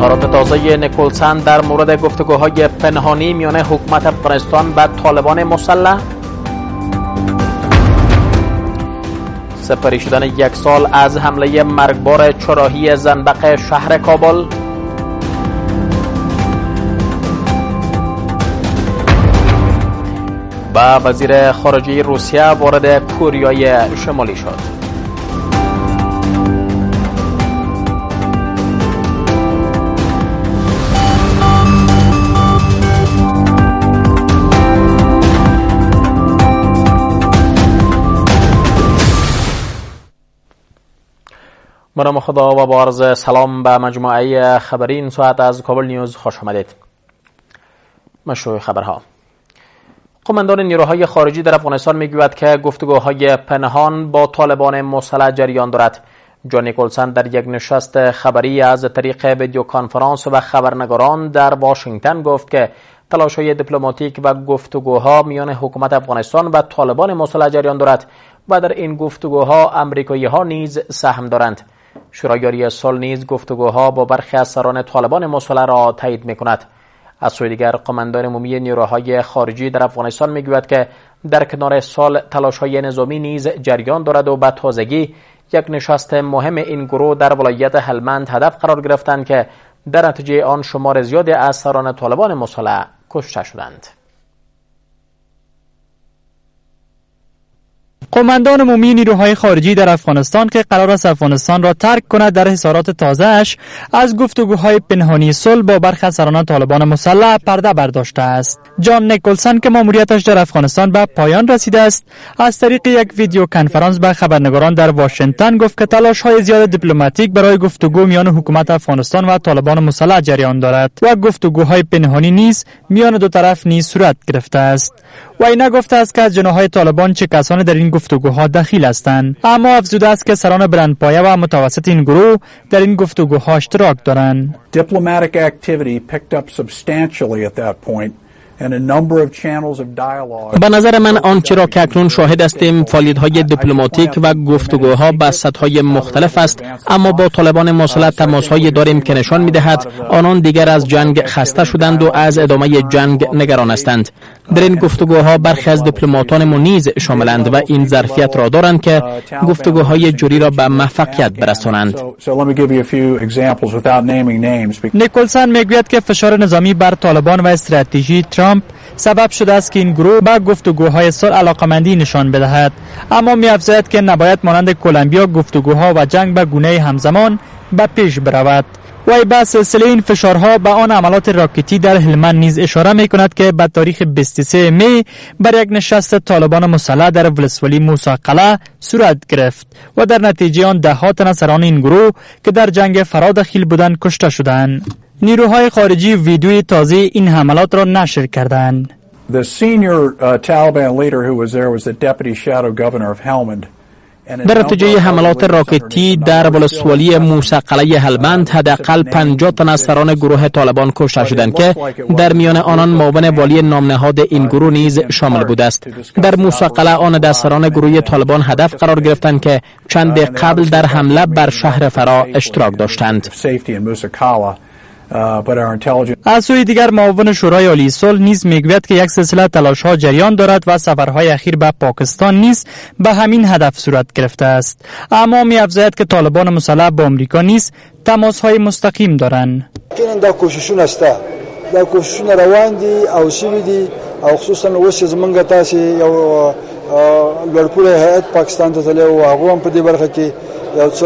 اظهارات تازه نیکولسن در مورد گفتگوهای پنهانی میان حکومت افغانستان و طالبان مسلح. سپری شدن یک سال از حمله مرگبار چراهی زنبق شهر کابل. و وزیر خارجه روسیه وارد کوریای شمالی شد. برام خدا و با سلام به مجموعه خبری این ساعت از کابل نیوز خوش آمدید. مشروع خبرها. قماندان نیروهای خارجی در افغانستان می‌گوید که گفتگوهای پنهان با طالبان مسلح جریان دارد. جان نیکولسن در یک نشست خبری از طریق ویدیو کانفرانس و خبرنگاران در واشنگتن گفت که تلاش های دیپلماتیک و گفتگوها میان حکومت افغانستان و طالبان مسلح جریان دارد و در این گفتگوها امریکایی ها نیز سهم دارند. شورای سال نیز گفتگوها با برخی از سران طالبان مسلح را تایید می کند از سوی دیگر قماندان عمومی نیروهای خارجی در افغانستان می‌گوید که در کنار سال تلاش های نظامی نیز جریان دارد و به تازگی یک نشست مهم این گروه در ولایت هلمند هدف قرار گرفتند که در نتیجه آن شمار زیادی از سران طالبان مسلح کشته شدند. قماندان عمومی نیروهای خارجی در افغانستان که قرار است افغانستان را ترک کند در حصارات تازهش از گفتگوهای پنهانی صلح با برخی سران طالبان مسلح پرده برداشته است. جان نیکولسن که ماموریتش در افغانستان به پایان رسیده است از طریق یک ویدیو کنفرانس به خبرنگاران در واشنگتن گفت که تلاش های زیاد دیپلماتیک برای گفتگو میان حکومت افغانستان و طالبان مسلح جریان دارد و گفتگوهای پنهانی نیز میان دو طرف نیز صورت گرفته است. و این نگفته است که از جناهای طالبان چه کسانی در این گفتگوها دخیل هستند. اما افزوده است که سران بلندپایه و متوسط این گروه در این گفتگوها اشتراک دارند. به نظر من آنچه را که اکنون شاهد هستیم های دیپلماتیک و گفتگوها به های مختلف است اما با طالبان مسلح های داریم که نشان می‌دهد آنان دیگر از جنگ خسته شدند و از ادامه جنگ نگران هستند. در این گفتگوها برخی از دیپلماتان نیز شاملند و این ظرفیت را دارند که گفتگوهای جوری را به موفقیت برسانند. نیکولسن می‌گوید که فشار نظامی بر طالبان و استراتژی ترامپ سبب شده است که این گروه به گفتگوهای سال علاقمندی نشان بدهد. اما میافزاید که نباید مانند کلمبیا گفتگوها و جنگ به گونه همزمان به پیش برود. وی به سلسله این فشارها به آن عملات راکتی در هلمند نیز اشاره می کند که به تاریخ 23 می بر یک نشست طالبان مسلح در ولسوالی موسی قلعه صورت گرفت و در نتیجه آن ده ها تن سران این گروه که در جنگ فرا دخیل بودند کشته شدند نیروهای خارجی ویدیوی تازه این حملات را نشر کردند The senior uh, Taliban leader who was there was the deputy shadow governor of Helmand. در نتیجه حملات راکتی در ولسوالی موسقله هلمند حداقل 50 تن از سران گروه طالبان کشته شدند که در میان آنان معاون والی نامنهاد این گروه نیز شامل بوده است در موسقله آن دستران گروه طالبان هدف قرار گرفتند که چند قبل در حمله بر شهر فرا اشتراک داشتند از سوی دیگر معاون شورای عالی صلح نیز می‌گوید که یک سلسله تلاش ها جریان دارد و سفرهای اخیر به پاکستان نیز به همین هدف صورت گرفته است. اما می افزاید که طالبان مسلح با امریکا نیز تماس های مستقیم دارند. دا کوششونه است. دا کوششونه روان دي او شوي دي او خصوصا اوس زمونږ تاسې یو لوړپوړی هیئت پاکستان ته تللی او هغه هم په دې برخه کې یو څه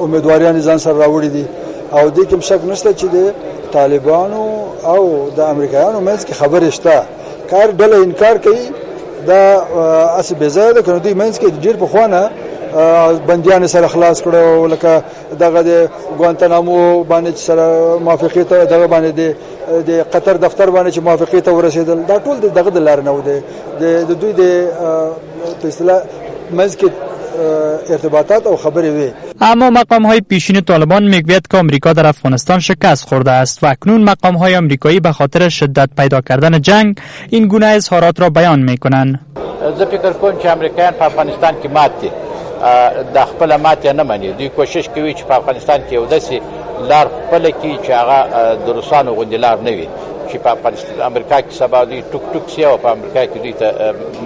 امیدواریان ځان سره راوړي دي. او دې کوم شک نشته چې د طالبانو او د امریکایانو منځ کې خبرې شته. کار ډله انکار کوي دا اس بزای ده کنه دوی منځ کې ډیر په خوانه بندیان سره خلاص کړو لکه دغه د ګوانتنامو باندې سره موافقه ته دغه باندې د قطر دفتر باندې چې موافقه ته ورسېدل. دا ټول دغه د لار نه و د دوی د اصطلاح منځ کې ارتباطات او خبری وی اما مقام های پیشین طالبان میگوید که آمریکا در افغانستان شکست خورده است و اکنون مقام های آمریکایی به خاطر شدت پیدا کردن جنگ این گونه اظهارات را بیان میکنند. زه فکر کوم چې امریکایان په افغانستان کې مات دي. د خپل مات نه مني. دوی کوشش کوي چې په افغانستان کې یو داسې لار خپل کې چې هغه د روسانو غوندې لار نه وي چې په امریکا کې سبا دوی ټوک ټوک سی او په امریکا کې دوی ته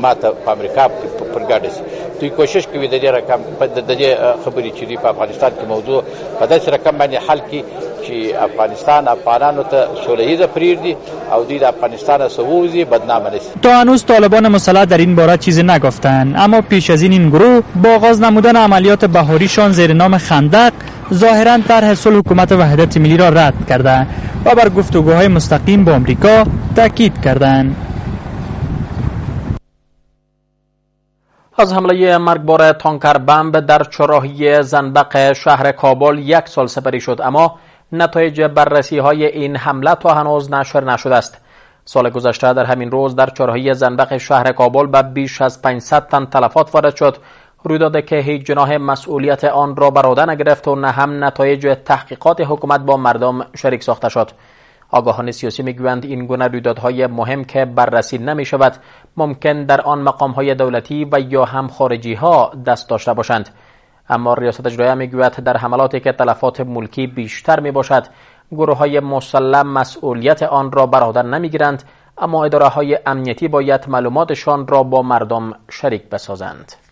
ماته په امریکا کې پر ګاډه سي دوی کوشش کوي د دې رقم د دې خبرې چې دوی په افغانستان کې موضوع په داسې رقم باندې حل کړي چې افغانستان افغانانو ته صلحیزه پریردی او دوی د افغانستان سووزی بدنام نشي تا هنوز طالبان مسلح در این باره چیزی نگفتند اما پیش از این این گروه با آغاز نمودن عملیات بهاریشان زیر نام خندق ظاهرا طرح صلح حکومت وحدت ملی را رد کرده و بر گفتگوهای مستقیم با آمریکا تاکید کردند. از حمله مرگبار تانکر بمب در چراهی زنبق شهر کابل یک سال سپری شد اما نتایج بررسی های این حمله تا هنوز نشر نشده است. سال گذشته در همین روز در چراهی زنبق شهر کابل به بیش از 500 تن تلفات وارد شد. رویداد که هیچ جناح مسئولیت آن را بر عهده نگرفت و نه هم نتایج تحقیقات حکومت با مردم شریک ساخته شد. آگاهان سیاسی می‌گویند این گونه رویدادهای مهم که بررسی نمی شود ممکن در آن مقام های دولتی و یا هم خارجی ها دست داشته باشند. اما ریاست اجرایی می‌گوید در حملاتی که تلفات ملکی بیشتر می باشد گروه های مسلم مسئولیت آن را بر عهده نمی‌گیرند اما اداره های امنیتی باید معلوماتشان را با مردم شریک بسازند.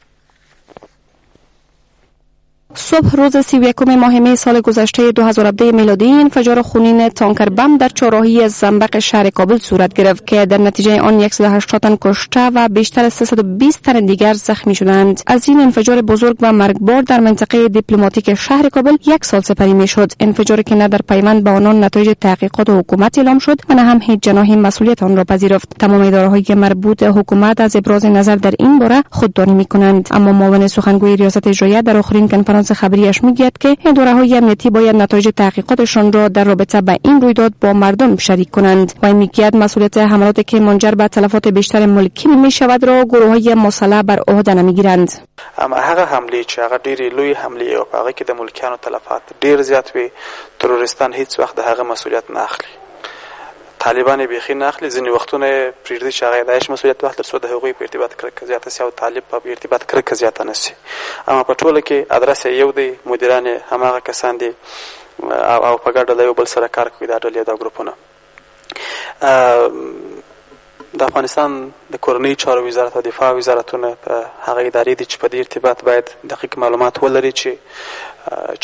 صبح روز سی یکم ماه می سال گذشته 2017 میلادی انفجار خونین تانکر بم در چهارراهی زنبق شهر کابل صورت گرفت که در نتیجه آن 180 تن کشته و بیشتر از 320 تن دیگر زخمی شدند. از این انفجار بزرگ و مرگبار در منطقه دیپلماتیک شهر کابل یک سال سپری می شد. انفجاری که نه در پیوند با آنان نتایج تحقیقات حکومت اعلام شد و نه هم هیچ جناحی مسئولیت آن را پذیرفت. تمام اداره های مربوط حکومت از ابراز نظر در این باره خودداری می کنند اما معاون سخنگوی ریاست اجرایی در آخرین کنفرانس آژانس خبریش می‌گوید که اداره های امنیتی باید نتایج تحقیقاتشان را در رابطه با این رویداد با مردم شریک کنند. و می‌گوید مسئولیت حملاتی که منجر به تلفات بیشتر ملکی می شود را گروه های مسلح بر عهده نمی‌گیرند. اما هغه حمله چې هغه ډېرې لوی حمله او هغه کې د ملکیانو تلفات ډېر زیات وي تروریستان هیڅ وخت د هغه مسؤلیت نه طالبان بیخي نه اخلي ځینې وختونه پرېږدي چې هغه داعش مسؤلیت واخلي تر څو د هغوی په ارتباط کرکه زیاته سي او طالب په ارتباط کرکه زیاته نه سي. اما په ټوله کې ادرس یو دی مدیران هماغه کسان دي او په ګډه له یو بل سره کار کوي دا ډلې دا ګروپونه. د افغانستان د کورنۍ چارو وزارت او دفاع وزارتونه په هغه ادارې دي چې په دې ارتباط باید دقیق معلومات ولري چې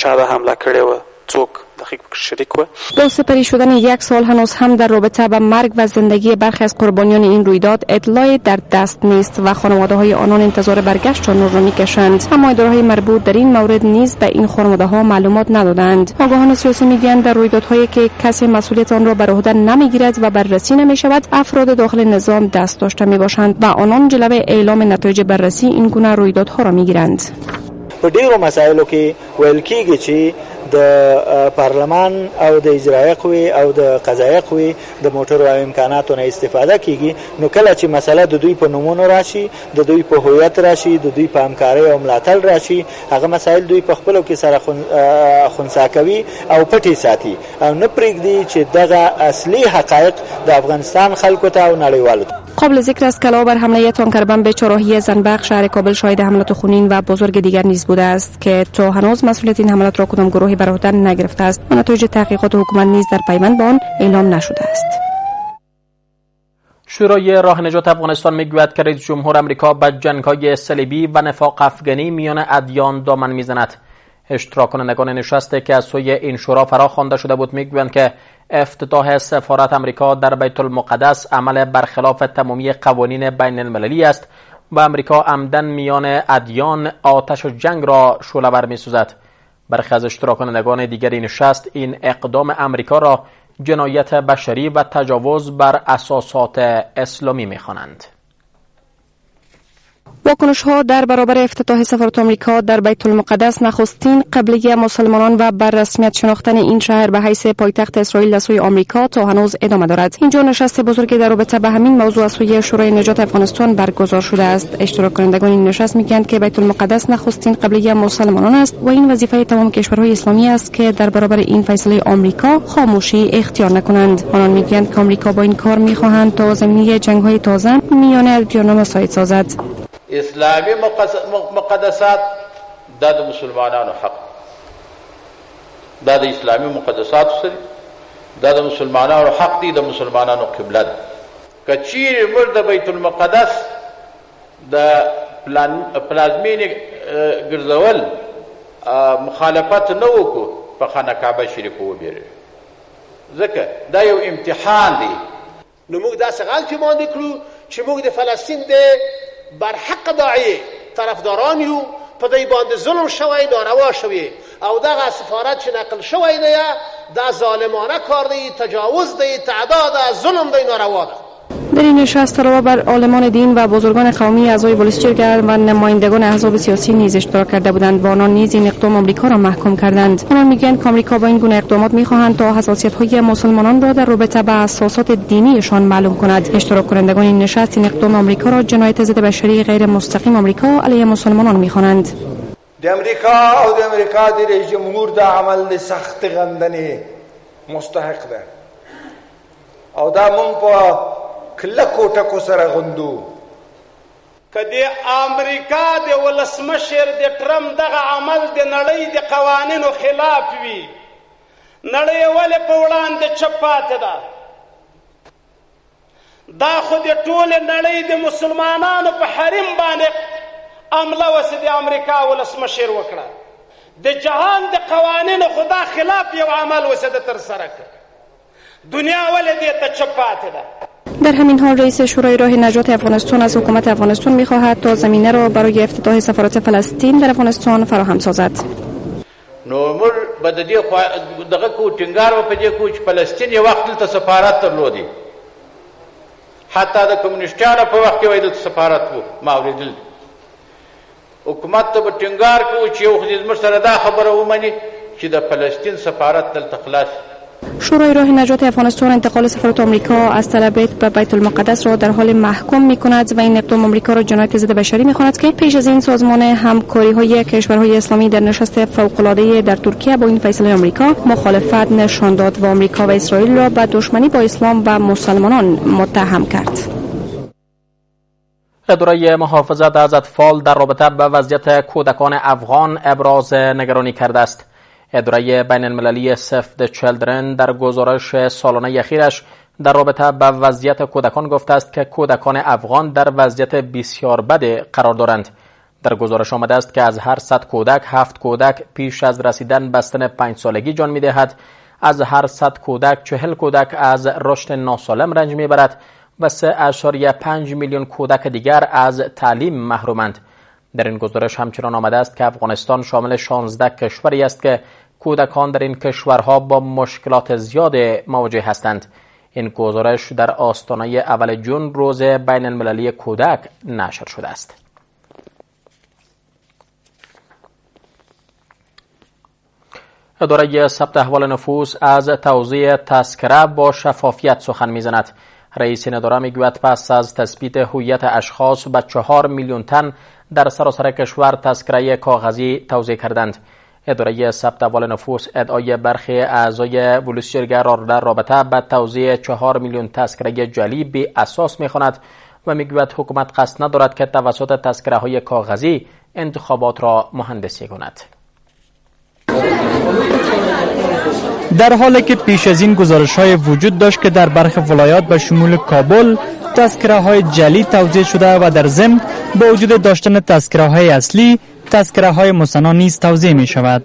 چا دا حمله کړې وه څوک دقیق شریک و. با سپری شدن یک سال هنوز هم در رابطه با مرگ و زندگی برخی از قربانیان این رویداد اطلاع در دست نیست و خانواده های آنان انتظار برگشت آن را می‌کشند. اما اداره های مربوط در این مورد نیز به این خانواده ها معلومات ندادند. آگاهان سیاسی می‌گویند در رویدادهایی که کسی مسئولیت آن را بر عهده نمی‌گیرد و بررسی نمی شود افراد داخل نظام دست داشته می باشند و آنان جلوه اعلام نتایج بررسی این گونه رویدادها را می‌گیرند. په ډیرو مسایلو کې ویل کیږي چې د پارلمان او د اجرایه قوی او د قضایه قوی د موټرو او امکاناتو نه استفاده کیږي نو کله چې مسله د دوی په نمونه راشي د دوی په هویت راشي د دوی په همکاري او ملاتړ راشي هغه مسایل دوی په خپلو کې سره خنثا کوي او پټي ساتي. او نه پرېږدي چې دغه اصلي حقایق د افغانستان خلکو ته او نړیوالو ته قابل ذکر است که علاوه بر حمله تانکر بم به چهارراهی زنبق شهر کابل شاهد حملات خونین و بزرگ دیگر نیز بوده است که تا هنوز مسئولیت این حملات را کدام گروهی بر نگرفته است. و نتایج تحقیقات حکومت نیز در پیوند با آن اعلام نشده است. شورای راه نجات افغانستان می‌گوید که رئیس جمهور امریکا به جنگهای صلیبی و نفاق افغانی میان ادیان دامن می‌زند. اشتراک کنندگان نشسته که از سوی این شورا فرا خوانده شده بود می‌گویند که افتتاح سفارت امریکا در بیت المقدس عمل برخلاف تمامی قوانین بین المللی است و امریکا عمدن میان ادیان آتش و جنگ را شعله می سوزد برخی از اشتراک کنندگان دیگر نشست این اقدام امریکا را جنایت بشری و تجاوز بر اساسات اسلامی می‌خوانند. واکنش ها در برابر افتتاح سفارت آمریکا در بیت المقدس نخستین قبلی مسلمانان و بر رسمیت شناختن این شهر به حیث پایتخت اسرائیل از سوی آمریکا تا هنوز ادامه دارد. اینجا نشست بزرگی در رابطه به همین موضوع از سوی شورای نجات افغانستان برگزار شده است. اشتراک کنندگان این نشست می‌گویند که بیت المقدس نخستین قبلی مسلمانان است و این وظیفه تمام کشورهای اسلامی است که در برابر این فیصله آمریکا خاموشی اختیار نکنند. آنان می‌گویند که آمریکا با این کار می‌خواهند تا زمینه جنگ های تازه میان ادیان مساعد سازد. اسلامي مقدسات دا د مسلمانانو حق. دا د اسلامي مقدساتو سره دا د مسلمانانو حق دی د مسلمانانو قبله ده. کچیر موږ د بیت المقدس د پلازمینې ګرځول مخالفت نه وکړو په خانه کعبه شریف وبېره ځکه دا یو امتحان دی. نو موږ داسې غلطي باندې کړو چې موږ د فلسطین د برحق داعیې طرفداران یو په دې باندې ظلم شوی ناروا شوی. او دغه سفارت چې نقل شوی دی دا ظالمانه کار دی تجاوز دی تعداد ظلم دی ناروا ده در این نشست علاوه بر عالمان دین و بزرگان قومی اعضای بولشچرگر و نمایندگان احزاب سیاسی نیز اشتراک کرده بودند و آنان نیز این اقدام آمریکا را محکوم کردند. آنان می‌گویند که آمریکا با این گونه اقدامات می‌خواهند تا حساسیت های مسلمانان را در رابطه با اساسات دینیشان معلوم کند. اشتراک کنندگان این نشست این اقدام آمریکا را جنایت ضد بشری غیر مستقیم آمریکا علیه مسلمانان می‌خوانند. د امریکا او د امریکا د جمهور د عمل سخت غندنې مستحق ده. او دا مونږ په کلکو ټکو سره غندو که د امریکا د ولسمشر د ټرمپ دغه عمل د نړۍ د قوانینو خلاف وي نړۍ ولې په وړاندې چپ پاتې ده دا خو د ټولې نړۍ د مسلمانانو په حریم باندې عمله وسه د امریکا ولسمشر وکړه د جهان د قوانینو خدا خلاف یو عمل وسه د تر سره کړ دنیا ولې دې ته چپ پاتې ده در همین حال رئیس شورای راه نجات افغانستان از حکومت افغانستان میخواهد تا زمینه را برای افتتاح سفارت فلسطین در افغانستان فراهم سازد. نو مر به د دې دغه کو ټینګار په دې کو چې فلسطین یو وخت دلته سفارت درلودي حتی د کمونیسټانو په وخت کې وای دلته سفارت وو ما اوریدل حکومت ته به ټینګار کوو چې یو خو سره دا خبره ومني چې د فلسطین سفارت دلته خلاص شورای راه نجات افغانستان انتقال سفارت آمریکا از تل بیت به بیت المقدس را در حال محکوم می کند و این اقدام آمریکا را جنایت ضد بشری می خواند که پیش از این سازمان همکاری های کشورهای اسلامی در نشست فوق العاده در ترکیه با این فیصله آمریکا مخالفت نشان داد و آمریکا و اسرائیل را به دشمنی با اسلام و مسلمانان متهم کرد. اداره محافظت از اطفال در رابطه به وضعیت کودکان افغان ابراز نگرانی کرده است. اداره بین المللی سفت چلدرن در گزارش سالانه اخیرش در رابطه به وضعیت کودکان گفته است که کودکان افغان در وضعیت بسیار بد قرار دارند. در گزارش آمده است که از هر صد کودک هفت کودک پیش از رسیدن به سن پنج سالگی جان می‌دهد از هر صد کودک چهل کودک از رشد ناسالم رنج می‌برد و سه اشاریه پنج میلیون کودک دیگر از تعلیم محرومند در این گزارش همچنان آمده است که افغانستان شامل 16 کشوری است که کودکان در این کشورها با مشکلات زیاد مواجه هستند. این گزارش در آستانه اول جون روز بین المللی کودک نشر شده است. اداره ثبت احوال نفوس از توزیع تذکره با شفافیت سخن می‌زند. رئیس این اداره می‌گوید پس از تثبیت هویت اشخاص به چهار میلیون تن در سراسر کشور تذکره کاغذی توزیع کردند. اداره ثبت احوال نفوس ادعای برخی اعضای ولوسچرگه را در رابطه به توزیع چهار میلیون تذکره جلی به اساس می‌خواند و می‌گوید حکومت قصد ندارد که توسط تذکره های کاغذی انتخابات را مهندسی کند. در حالی که پیش از این گزارش های وجود داشت که در برخی ولایات به شمول کابل تذکره های جلی توزیع شده و در ضمن با وجود داشتن تذکره های اصلی تذکره های مصنا نیز توضیح می شود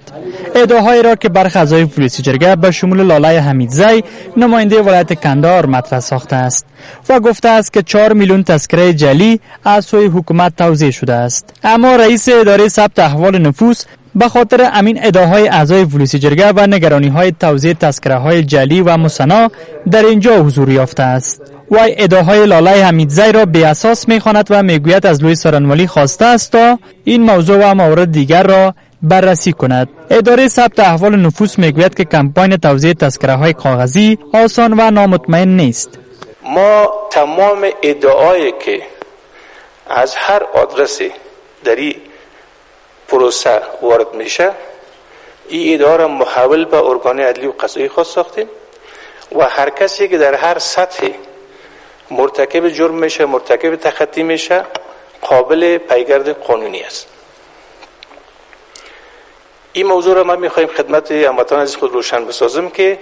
ادعاهایی را که برخی اعضای پلیس جرگه به شمول لالای حمیدزی نماینده ولایت کندار مطرح ساخته است و گفته است که 4 میلیون تذکره جلی از سوی حکومت توزیع شده است. اما رئیس اداره ثبت احوال نفوس به خاطر امین ادعاهای اعضای پلیس جرگه و نگرانی های توزیع تذکره های جلی و مصنا در اینجا حضور یافته است. وی ادعاهای لالای حمیدزی را به اساس می‌خواند و می‌گوید از لوی سرانوالی خواسته است تا این موضوع و موارد دیگر را بررسی کند. اداره ثبت احوال نفوس می‌گوید که کمپاین توزیع تذکره های کاغذی آسان و نامطمئن نیست. ما تمام ادعایی که از هر آدرسی در این پروسه وارد میشه این ادعا را محول به ارگان عدلی و قضایی خاص ساختیم و هر کسی که در هر سطحی مرتکب جرم میشه مرتکب تخطی میشه قابل پیگرد قانونی است. این موضوع را ما می‌خواهیم خدمت هموطنان از خود روشن بسازم که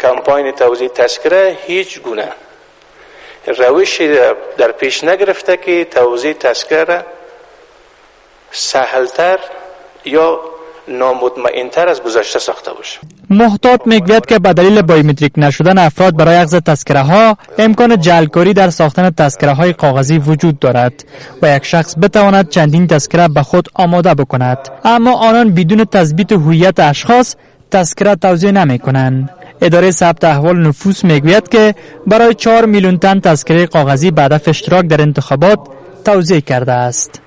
کمپاین توزیع تذکره هیچ گونه روش در پیش نگرفته که توزیع تذکره سهلتر یا نامطمئنتر از گذشته ساخته باشه. محتاط می‌گوید که به دلیل بایومتریک نشدن افراد برای اخذ تذکره ها امکان جلکاری در ساختن تذکره های کاغذی وجود دارد و یک شخص بتواند چندین تذکره به خود آماده بکند. اما آنان بدون تثبیت هویت اشخاص تذکره توزیع نمی کنند اداره ثبت احوال نفوس می‌گوید که برای 4 میلیون تن تذکره کاغذی بعد اشتراک در انتخابات توزیع کرده است.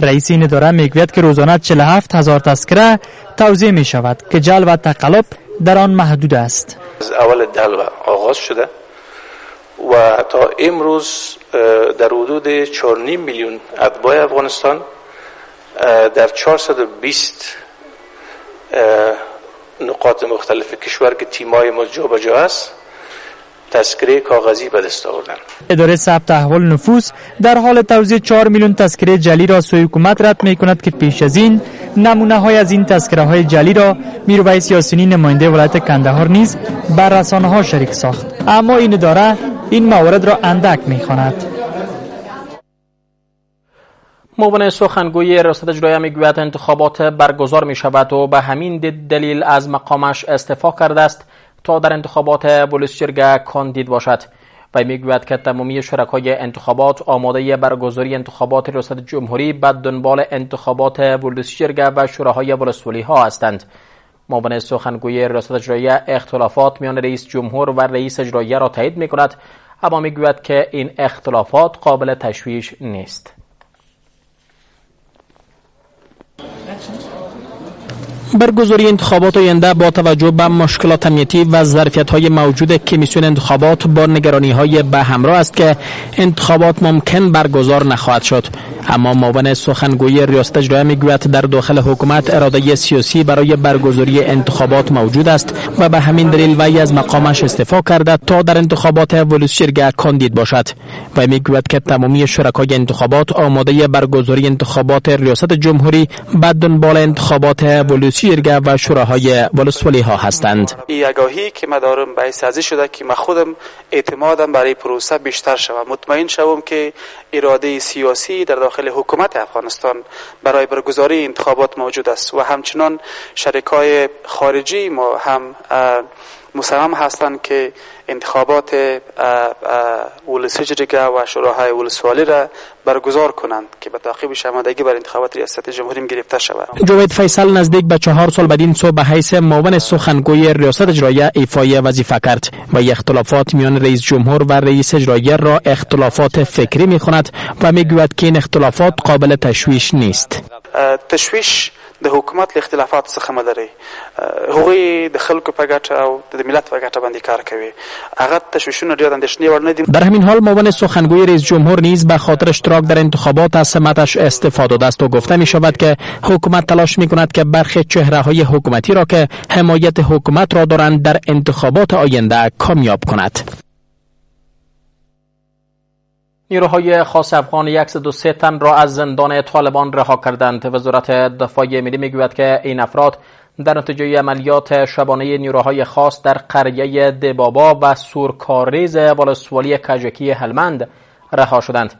رئیس این اداره می‌گوید که روزانه 47 هزار تذکره توزیع می شود که جل و تقلب در آن محدود است. از اول دلو آغاز شده و تا امروز در حدود 4.5 میلیون اتباع افغانستان در 420 نقاط مختلف کشور که تیمای ما جا بجا است تذکره کاغذی به دست آوردن. اداره ثبت احوال نفوس در حال توزیع 4 میلیون تذکره جلی را سوی حکومت رد می کند که پیش از این نمونه های از این تذکره های جلی را میرویس یاسینی نماینده ولایت کندهار نیز بر رسانه ها شریک ساخت. اما این اداره این موارد را اندک می خواند معاون سخنگوی ریاست اجرایی می‌گوید انتخابات برگزار می شود و به همین دلیل از مقامش استعفا کرده است. تا در انتخابات ولسجرگه کاندید باشد. و می‌گوید که تمامی شرکای انتخابات آماده برگزاری انتخابات ریاست جمهوری به دنبال انتخابات ولسجرگه و شوراهای ولسوالی ها هستند. معاون سخنگوی ریاست اجرایی اختلافات میان رئیس جمهور و رئیس اجرایی را تایید می کند اما می‌گوید که این اختلافات قابل تشویش نیست. برگزاری انتخابات آینده با توجه به مشکلات امنیتی و ظرفیت های موجود کمیسیون انتخابات با نگرانی های به همراه است که انتخابات ممکن برگزار نخواهد شد. اما معاون سخنگوی ریاست اجرایی می‌گوید در داخل حکومت اراده سیاسی برای برگزاری انتخابات موجود است و به همین دلیل وی از مقامش استعفا کرده تا در انتخابات ولوسچرگه کاندید باشد. و می‌گوید که تمامی شرکای انتخابات آماده برگزاری انتخابات ریاست جمهوری بعد دنبال انتخابات ولوسچرگه و شوراهای ولسوالی ها هستند آگاهی که ما دارم به سازی شده که من خودم اعتمادم برای پروسه بیشتر شوم مطمئن شوم که اراده سیاسی در داخل داخل حکومت افغانستان برای برگزاری انتخابات موجود است و همچنان شرکای خارجی ما هم مصمم هستند که انتخابات ولسجرگه و شوراهای ولسوالی را برگزار کنند که به تعقیب آمادگی بر انتخابات ریاست جمهوری گرفته شود. جوید فیصل نزدیک به چهار سال بدین سو به حیث معاون سخنگوی ریاست اجرایی ایفای وظیفه کرد و اختلافات میان رئیس جمهور و رئیس اجرایی را اختلافات فکری می کند و می گوید که این اختلافات قابل تشویش نیست. تشویش د حکومت له اختلافات څخه مدري هغوی د خلکو په ګټه او د ملت په ګټه باندې کار کوي. هغه تشویشونه ډیر اندېښنې وړ نه دي. در همین حال معاون سخنگوی رئیس جمهور نیز به خاطر اشتراک در انتخابات از سمتش استفاده است و گفته می شود که حکومت تلاش می کند که برخی چهره های حکومتی را که حمایت حکومت را دارند در انتخابات آینده کامیاب کند. نیروهای خاص افغان 103 تن را از زندان طالبان رها کردند. وزارت دفاع ملی می‌گوید که این افراد در نتیجه عملیات شبانه نیروهای خاص در قریه دبابا و سورکاریز والسوالی کجکی هلمند رها شدند.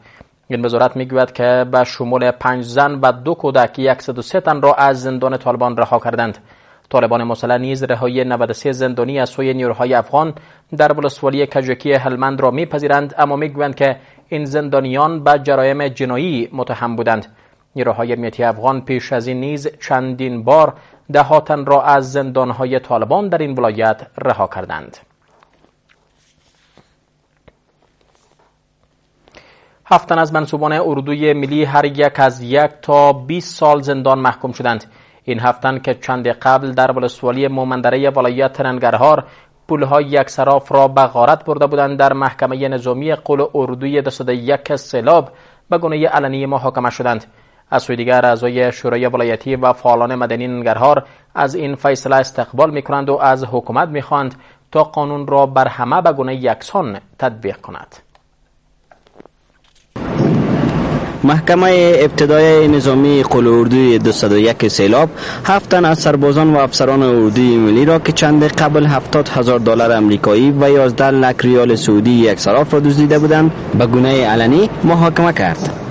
این وزارت می‌گوید که به شمول پنج زن و دو کودک 103 تن را از زندان طالبان رها کردند. طالبان مسلح نیز رهایی 93 زندانی از سوی نیروهای افغان در ولسوالی کجکی هلمند را میپذیرند اما می‌گویند که این زندانیان به جرایم جنایی متهم بودند. نیروهای امنیتی افغان پیش از این نیز چندین بار دهاتن را از زندانهای طالبان در این ولایت رها کردند. هفتن از منصوبان اردوی ملی هر یک از یک تا 20 سال زندان محکوم شدند. این هفتن که چند قبل در ولسوالی مومندره ولایت ننگرهار پولهای یک سراف را به غارت برده بودند در محکمه نظامی قول اردوی دست یک سیلاب به گونه علنی محاکمه شدند. از سوی دیگر اعضای شورای ولایتی و فعالان مدنی ننگرهار از این فیصله استقبال می کنند و از حکومت می تا قانون را بر همه به گونه یکسان تطبیق کند. محکمه ابتدای نظامی قل اردوی 201 سیلاب هفتن از سربازان و افسران اردوی ملی را که چند قبل 70 هزار دلار امریکایی و 11 لک ریال سعودی یک سراف را دزدیده بودند به گونه علنی محاکمه کرد.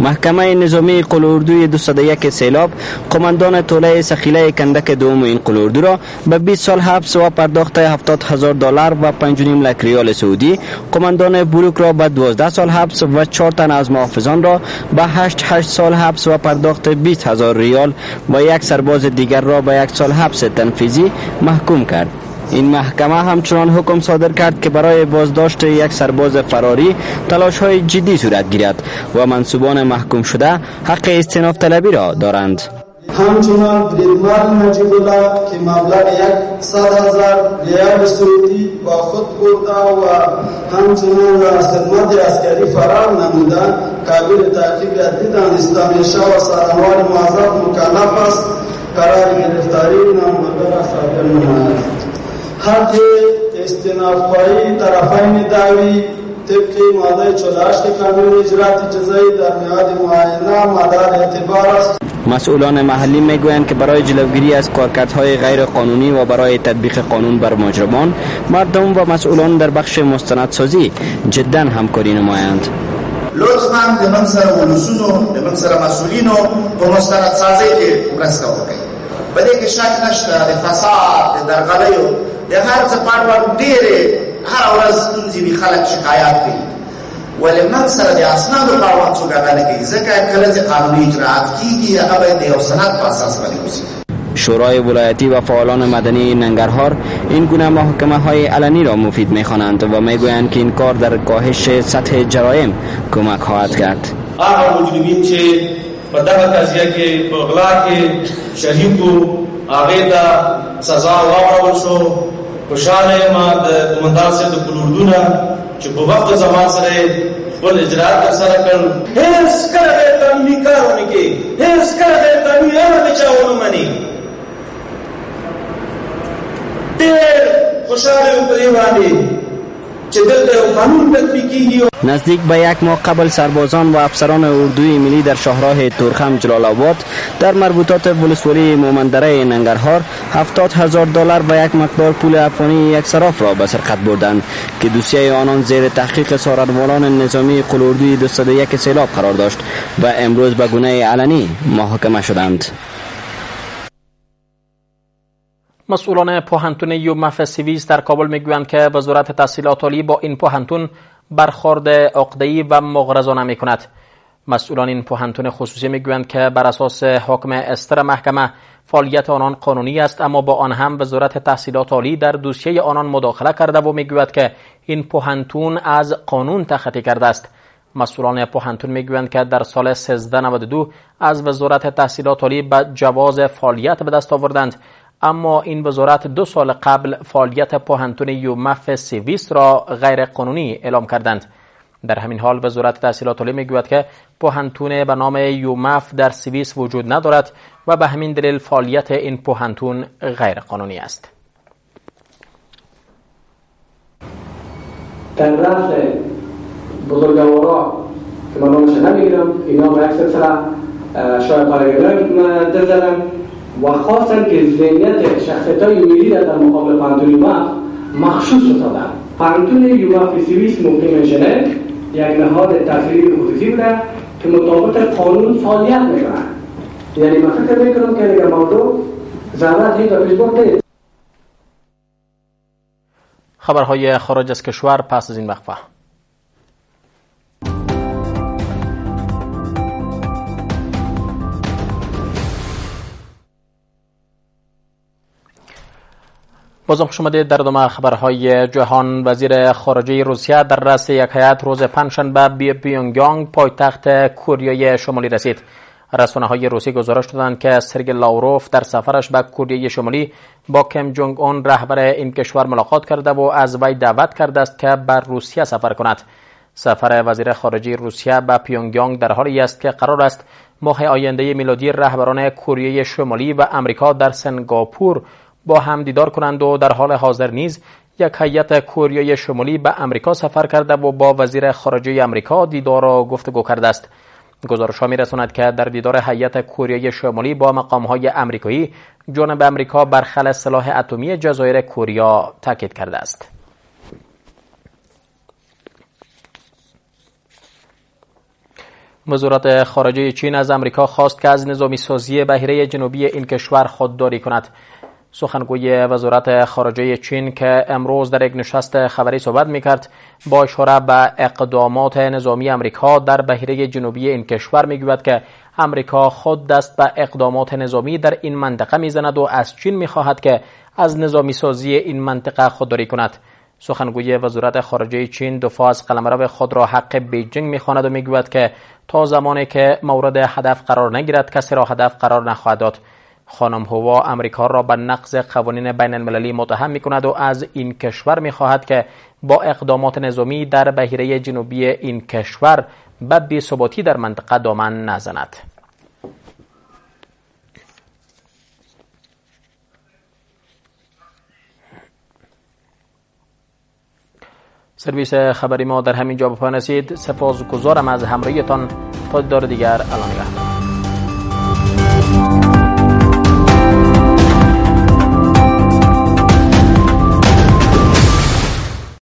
محکمه نظامی قلوردوی 201 سیلاب قماندان طوله سخیله کندک دوم این قلوردو را به 20 سال حبس و پرداخت 70 هزار دلار و 5.5 لک ریال سعودی قماندان بروک را به 12 سال حبس و 4 تن از محافظان را به 8 8 سال حبس و پرداخت 20 هزار ریال و یک سرباز دیگر را به یک سال حبس تنفیزی محکوم کرد. این محکمه همچنان حکم صادر کرد که برای بازداشت یک سرباز فراری تلاش های جدی صورت گیرد و منصوبان محکوم شده حق استناف طلبی را دارند. همچنان بریدمن نجیب الله که مبلغ یک صد هزار ریال سعودی با خود برده و همچنان از خدمت عسکری فرار نموده قابل تعقیب دانسته میشه و سرانوار موظف مکلف است. قرار گرفتاری نامبردار صادر نماید حق استنافایی طرفین دعوی طبق ماده 48 قانون اجرات جزایی در میاد معاینه مدار اعتبار است. مسئولان محلی می‌گویند که برای جلوگیری از کارکردهای غیر قانونی و برای تطبیق قانون بر مجرمان مردم و مسئولان در بخش مستندسازی جدا همکاری نمایند. لطفا د من سره ولسونو د من سره مسؤلینو په مستندسازۍ کې مرسته وکړئ په دې کې شک نشته د فساد د درغلیو د هر څه پاړوالو ډېرې هر ورځ ستونزې وي خلک شکایات کوي. ولې موږ سره د اسنادو په اړه څوک نه کوي ځکه کله چې قانوني اجراءات کیږي هغه باید د یو سند په اساس باندې وشي شورای ولایتی و فعالان مدنی ننگرهار این گونه محکمه های علنی را مفید می خوانند و می گویند که این کار در کاهش سطح جرایم کمک خواهد کرد. هغه مجرمین چې په دغه قضیه کې په غلا کې شریک وو ته سزا واورول شو. خوشاله ما د قومندان سره د کلوردونه چې په وخت زمان سره خپل اجرات تر سره کړ هیڅ کله قانوني کارونه کې هیڅ کله قانوني امر چاونه مني. ډېر خوشاله په دې باندې نزدیک به یک ماه قبل سربازان و افسران اردوی ملی در شهرهای تورخم جلال آباد در مربوطات ولسوالی مومندره ننگرهار هفتاد هزار دلار و یک مقدار پول افغانی یک سراف را به سرقت بردند که دوسیه آنان زیر تحقیق سارنوالان نظامی قلوردوی 201 سیلاب قرار داشت و امروز به گونه علنی محاکمه شدند. مسئولان پوهنتون یومف سیویس در کابل می‌گویند که وزارت تحصیلات عالی با این پوهنتون برخورد عقده‌ای و مغرضانه می کند. مسئولان این پوهنتون خصوصی می‌گویند که بر اساس حکم استر محکمه فعالیت آنان قانونی است اما با آن هم وزارت تحصیلات عالی در دوسیه آنان مداخله کرده و می‌گوید که این پوهنتون از قانون تخطی کرده است مسئولان پوهنتون می‌گویند که در سال 1392 از وزارت تحصیلات عالی به جواز فعالیت به دست آوردند اما این وزارت دو سال قبل فعالیت پوهنتون یومف سیویس را غیر قانونی اعلام کردند. در همین حال وزارت تحصیلات عالی می‌گوید که پوهنتون به نام یومف در سیویس وجود ندارد و به همین دلیل فعالیت این پوهنتون غیر قانونی است. در رفت بزرگوارا که من نامش نمی‌گیرم اینا به یک سلسله شاید زدن و خواستن که ذهنیت شخصیت های ملی در مقابل پانتون یومف مخصوص سازن پانتون یومف سیویس مقیم ژنو یک نهاد تحصیلی خصوصی بوده که مطابق قانون فعالیت می‌کنن یعنی من فکر می‌کنم که اگر موضوع ضرورت هیچ پیش خبرهای خارج از کشور پس از این وقفه. بازم خوش آمدید در ادامه خبرهای جهان. وزیر خارجه روسیه در رأس یک هیئت روز پنجشنبه به پیونگیانگ پایتخت کوریای شمالی رسید. رسانه های روسی گزارش دادند که سرگ لاوروف در سفرش به کوریای شمالی با کم جونگ اون رهبر این کشور ملاقات کرده و از وی دعوت کرده است که بر روسیه سفر کند. سفر وزیر خارجه روسیه به پیونگیانگ در حالی است که قرار است ماه آینده میلادی رهبران کوریای شمالی و امریکا در سنگاپور با هم دیدار کنند و در حال حاضر نیز یک هیئت کوریای شمالی به امریکا سفر کرده و با وزیر خارجه امریکا دیدار و گفتگو کرده است. گزارش ها می رسوند که در دیدار هیئت کوریای شمالی با مقام های امریکایی جانب امریکا بر خل سلاح اتمی جزایر کوریا تاکید کرده است. وزارت خارجه چین از امریکا خواست که از نظامی سازی بحیره جنوبی این کشور خودداری کند. سخنگوی وزارت خارجه چین که امروز در یک نشست خبری صحبت می کرد با اشاره به اقدامات نظامی امریکا در بحیره جنوبی این کشور می گوید که امریکا خود دست به اقدامات نظامی در این منطقه می‌زند و از چین می خواهد که از نظامی سازی این منطقه خودداری کند. سخنگوی وزارت خارجه چین دفاع از قلمرو خود را حق بیجینگ می‌خواند و می‌گوید که تا زمانی که مورد هدف قرار نگیرد کسی را هدف قرار نخواهد داد. خانم هوا امریکا را به نقض قوانین بین المللی متهم می کند و از این کشور می خواهد که با اقدامات نظامی در بحیره جنوبی این کشور به بی‌ثباتی در منطقه دامن نزند. سرویس خبری ما در همین جا به پایان رسید. از همراهیتان. تا دیگر الان نگهدار.